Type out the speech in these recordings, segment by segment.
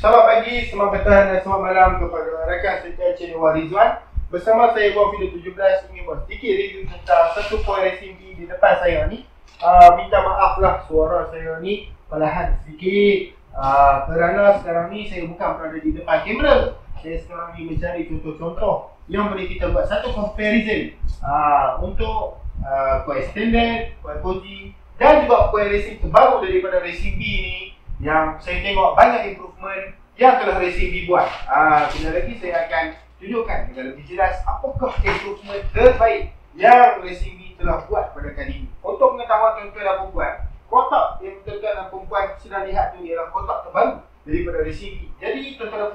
Selamat pagi, selamat petang dan selamat malam kepada rakan setia channel Warizwan Bersama saya Buat Video 17 ingin buat sedikit review tentang satu poin racing B di depan saya ni. Uh, Minta maaf lah suara saya ni perlahan sedikit uh, Kerana sekarang ni saya bukan berada di depan kamera. Saya sekarang ni mencari contoh-contoh yang boleh kita buat satu comparison. Uh, Untuk uh, poin standard, poin koji dan juga poin racing terbaru daripada racing B ni yang saya tengok banyak improvement yang telah Racing B buat. Ah, kena lagi saya akan tunjukkan dengan lebih jelas apakah improvement terbaik yang B telah buat pada kali ini. Untuk pengetahuan tuan-tuan dan perempuan, kotak yang tuan-tuan dan perempuan sedang lihat tu ialah kotak terbaru daripada B. Jadi tuan-tuan dan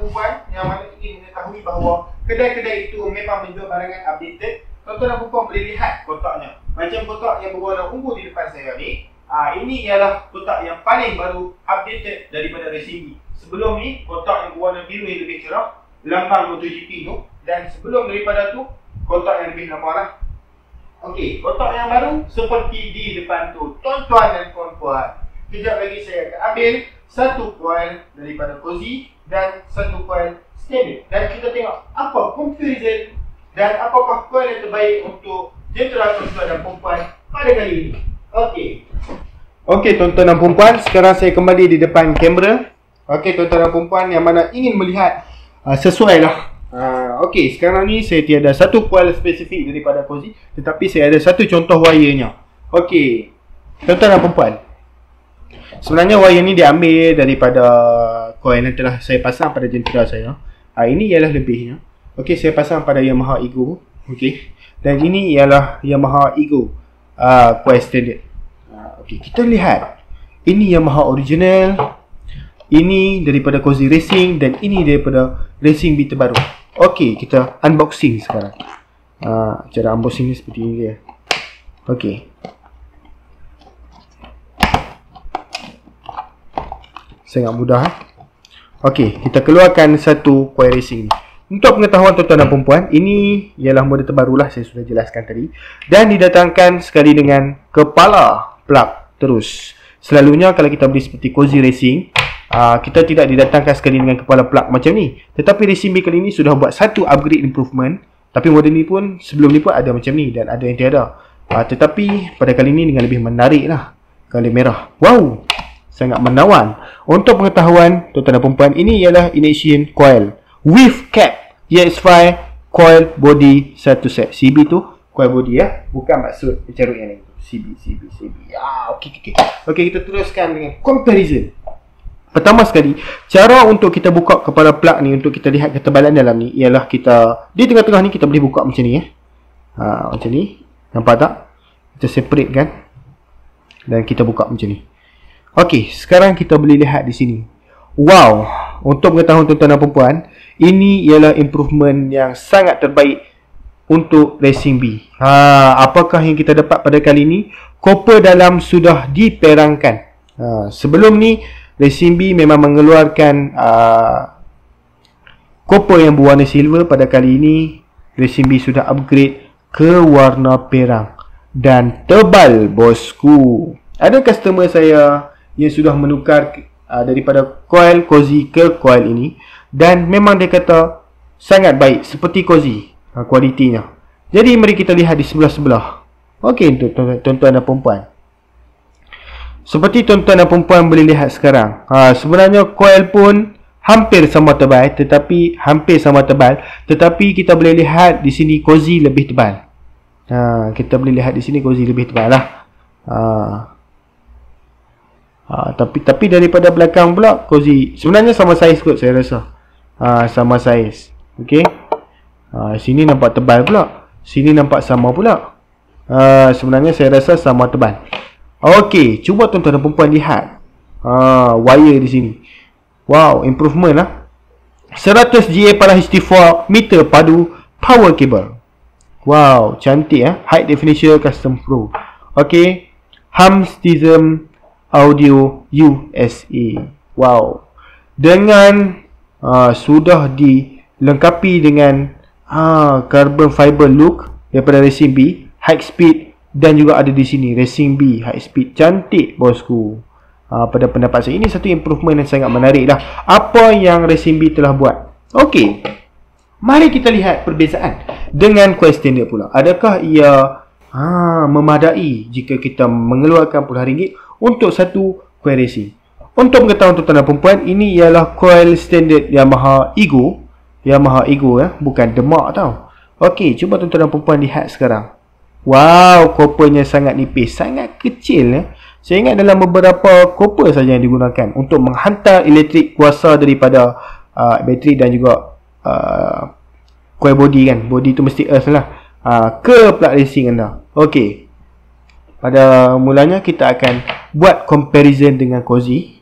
yang mana ingin mengetahui bahawa kedai-kedai itu memang menjual barangan updated, tuan-tuan dan perempuan boleh lihat kotaknya. Macam kotak yang berwarna ungu di depan saya ni, Ah ini ialah kotak yang paling baru updated daripada Racing B. Sebelum ni kotak yang berwarna biru yang lebih cerah, lambang MotoGP tu dan sebelum daripada tu kotak yang lebih lama lah. Okey, kotak yang baru seperti di depan tu. Tuan-tuan dan puan-puan, kejap lagi saya akan ambil satu coil daripada Cozy dan satu coil standard. Dan kita tengok apa comparison dan apakah coil yang terbaik untuk jentera tuan-tuan dan puan-puan pada kali ini. Okey. Okey tuan-tuan dan puan-puan, sekarang saya kembali di depan kamera. Okey tuan-tuan dan puan-puan yang mana ingin melihat uh, sesuai lah. Uh, Okey, sekarang ni saya tiada satu coil spesifik daripada Cozy tetapi saya ada satu contoh wirenya. Okey. Tuan-tuan dan puan-puan. Sebenarnya wire ni diambil daripada coil yang telah saya pasang pada jentera saya. Uh, ini ialah lebihnya. Okey, saya pasang pada Yamaha Ego. Okey. Dan ini ialah Yamaha Ego uh, coil standard. Okey, kita lihat. Ini Yamaha original. Ini daripada Cozy Racing dan ini daripada Racing B terbaru. Okey, kita unboxing sekarang. Uh, cara unboxing ni seperti ini dia. Okey. Sangat mudah. Eh? Okey, kita keluarkan satu coil racing ni. Untuk pengetahuan tuan-tuan dan perempuan, ini ialah model terbaru lah saya sudah jelaskan tadi. Dan didatangkan sekali dengan kepala plug terus. Selalunya kalau kita beli seperti Cozy Racing, uh, kita tidak didatangkan sekali dengan kepala plug macam ni. Tetapi Racing B kali ni sudah buat satu upgrade improvement. Tapi model ni pun sebelum ni pun ada macam ni dan ada yang tiada. Uh, tetapi pada kali ni dengan lebih menarik lah. Kali merah. Wow! Sangat menawan. Untuk pengetahuan tuan-tuan dan perempuan, ini ialah ignition coil. With cap. EX5 coil body satu set. CB tu coil body ya. Bukan maksud carut yang ni. CB, CB, CB. Ya, okey, okey. Okey, kita teruskan dengan comparison. Pertama sekali, cara untuk kita buka kepala plug ni untuk kita lihat ketebalan dalam ni ialah kita di tengah-tengah ni kita boleh buka macam ni eh. Ha, macam ni. Nampak tak? Kita separate kan? Dan kita buka macam ni. Okey, sekarang kita boleh lihat di sini. Wow, untuk pengetahuan tuan-tuan dan puan ini ialah improvement yang sangat terbaik untuk Racing B. Ha, apakah yang kita dapat pada kali ini? Copper dalam sudah diperangkan. Ha, sebelum ni Racing B memang mengeluarkan uh, copper yang berwarna silver pada kali ini Racing B sudah upgrade ke warna perang dan tebal bosku. Ada customer saya yang sudah menukar uh, daripada coil Cozy ke coil ini dan memang dia kata sangat baik seperti Cozy ha, kualitinya. Jadi mari kita lihat di sebelah-sebelah. Okey tuan-tuan dan puan Seperti tuan-tuan dan puan boleh lihat sekarang. Ha, sebenarnya coil pun hampir sama tebal tetapi hampir sama tebal tetapi kita boleh lihat di sini cozy lebih tebal. Ha, kita boleh lihat di sini cozy lebih tebal lah. Ha. Ha, tapi tapi daripada belakang pula cozy sebenarnya sama saiz kot saya rasa. Ha, sama saiz. Okey. Ha, sini nampak tebal pula. Sini nampak sama pula. Ha, sebenarnya saya rasa sama tebal. Okey, cuba tuan-tuan dan perempuan lihat. Ha, wire di sini. Wow, improvement lah. 100 GA pada HT4 meter padu power cable. Wow, cantik eh. High definition custom pro. Okey. Hamstism audio USA. Wow. Dengan uh, sudah dilengkapi dengan Ah, carbon fiber look daripada Racing B, high speed dan juga ada di sini Racing B high speed cantik bosku. uh, pada pendapat saya ini satu improvement yang sangat menarik lah apa yang Racing B telah buat Okey. Mari kita lihat perbezaan dengan question dia pula. Adakah ia ha, memadai jika kita mengeluarkan puluhan ringgit untuk satu coil racing? Untuk mengetahui tuan-tuan dan perempuan, ini ialah coil standard Yamaha Ego. Yamaha Ego ya, bukan demak tau. Okey, cuba tuan-tuan dan perempuan lihat sekarang. Wow, coppernya sangat nipis, sangat kecil ya. Saya ingat dalam beberapa copper saja yang digunakan untuk menghantar elektrik kuasa daripada uh, bateri dan juga uh, coil body kan. Body tu mesti earth lah. Uh, ke plug racing anda? Ok pada mulanya kita akan buat comparison dengan Cozy.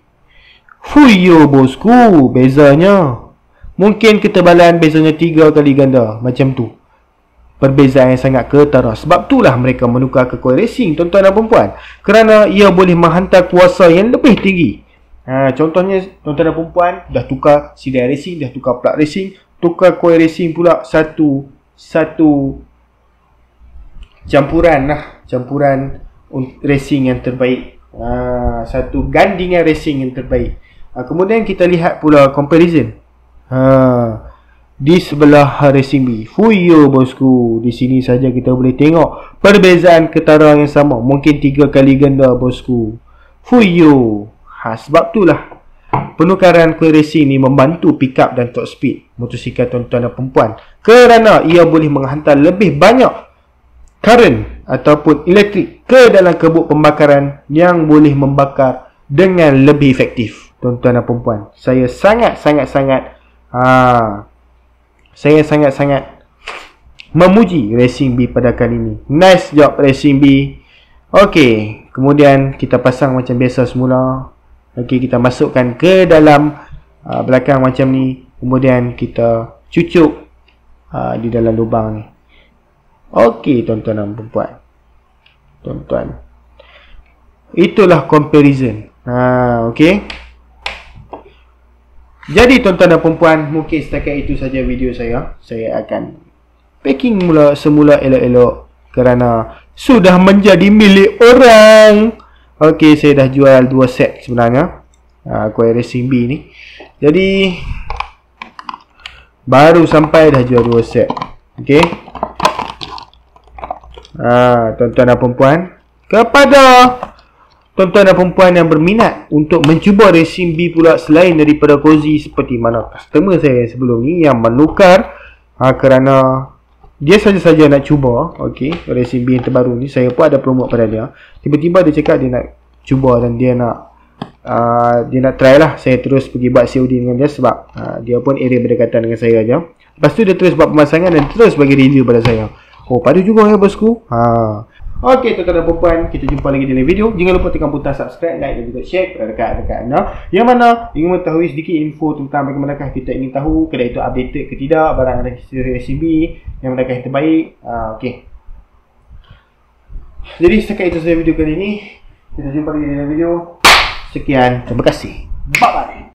Fuyo bosku. Bezanya mungkin ketebalan bezanya tiga kali ganda macam tu perbezaan yang sangat ketara sebab itulah mereka menukar ke coil racing tuan-tuan dan perempuan kerana ia boleh menghantar kuasa yang lebih tinggi Ha, contohnya tuan-tuan dan perempuan dah tukar CDI racing, dah tukar plug racing, tukar coil racing pula satu satu campuran lah, campuran racing yang terbaik. Ha, satu gandingan racing yang terbaik. Ha, kemudian kita lihat pula comparison. Ha, di sebelah racing B. Fuyo bosku. Di sini saja kita boleh tengok perbezaan ketara yang sama. Mungkin tiga kali ganda bosku. Fuyo. Ha, sebab itulah penukaran coil racing ni membantu pick up dan top speed motosikal tuan-tuan dan perempuan kerana ia boleh menghantar lebih banyak current ataupun elektrik ke dalam kebuk pembakaran yang boleh membakar dengan lebih efektif tuan-tuan dan perempuan saya sangat-sangat-sangat ha, saya sangat-sangat memuji Racing B pada kali ini nice job Racing B ok kemudian kita pasang macam biasa semula Okey, kita masukkan ke dalam uh, belakang macam ni. Kemudian kita cucuk uh, di dalam lubang ni. Okey, tuan-tuan dan perempuan. Tuan-tuan. Itulah comparison. Ha, okey. Jadi tuan-tuan dan perempuan, mungkin setakat itu saja video saya. Saya akan packing mula semula elok-elok kerana sudah menjadi milik orang. Okey, saya dah jual dua set sebenarnya. Uh, Aqua Racing B ni. Jadi baru sampai dah jual dua set. Okey. Ah, tuan-tuan dan puan kepada tuan-tuan dan puan yang berminat untuk mencuba Racing B pula selain daripada Cozy seperti mana customer saya sebelum ni yang menukar ha, kerana dia saja-saja nak cuba okey racing bin terbaru ni saya pun ada promote pada dia. Tiba-tiba dia cakap dia nak cuba dan dia nak uh, dia nak try lah. Saya terus pergi buat COD dengan dia sebab uh, dia pun area berdekatan dengan saya aja. Lepas tu dia terus buat pemasangan dan terus bagi review pada saya. Oh padu juga ya bosku. Ha Okey tuan-tuan dan puan kita jumpa lagi dalam video. Jangan lupa tekan butang subscribe, like dan juga share kepada dekat-dekat anda. Yang mana ingin mengetahui sedikit info tentang bagaimanakah kita ingin tahu kedai itu updated ke tidak, barang ada SCB, yang manakah yang terbaik. Uh, Okey. Jadi setakat itu sahaja video kali ini. Kita jumpa lagi dalam video. Sekian, terima kasih. Bye-bye.